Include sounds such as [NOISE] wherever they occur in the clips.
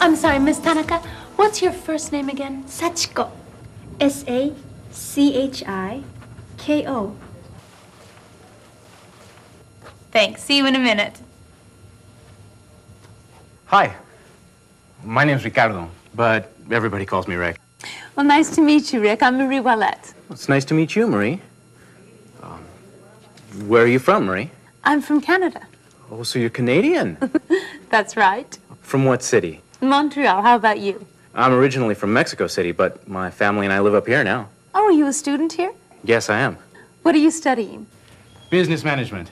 I'm sorry, Miss Tanaka. What's your first name again? Sachiko. S A C H I K O. Thanks. See you in a minute. Hi. My name's Ricardo, but everybody calls me Rick. Well, nice to meet you, Rick. I'm Marie Wallette. It's nice to meet you, Marie. Um, where are you from, Marie? I'm from Canada. Oh, so you're Canadian. [LAUGHS] That's right. from what city? Montreal. How about you? I'm originally from Mexico City, but my family and I live up here now. Oh, are you a student here? Yes, I am. What are you studying? Business management.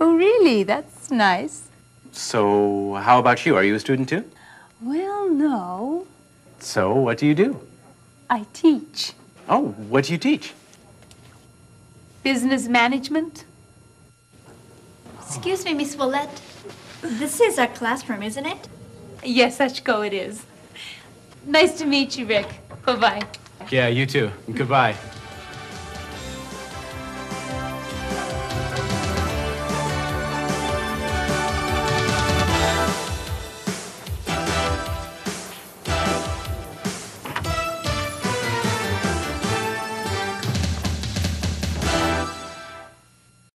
Oh, really? That's nice. So, how about you? Are you a student too? Well, no. So, what do you do? I teach Oh, what do you teach? business management. Excuse me, Miss Wallette. This is our classroom, isn't it? Yes, Sachiko, it is. Nice to meet you, Rick. Bye-bye. Yeah, you too. Goodbye.